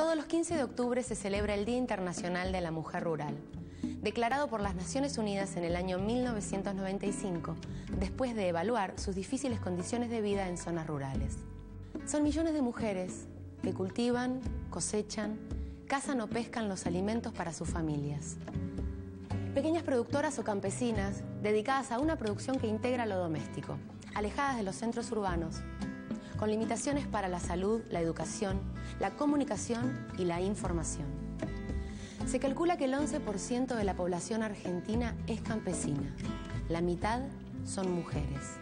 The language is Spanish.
Todos los 15 de octubre se celebra el Día Internacional de la Mujer Rural, declarado por las Naciones Unidas en el año 1995, después de evaluar sus difíciles condiciones de vida en zonas rurales. Son millones de mujeres que cultivan, cosechan, cazan o pescan los alimentos para sus familias. Pequeñas productoras o campesinas dedicadas a una producción que integra lo doméstico, alejadas de los centros urbanos, con limitaciones para la salud, la educación, la comunicación y la información. Se calcula que el 11% de la población argentina es campesina, la mitad son mujeres.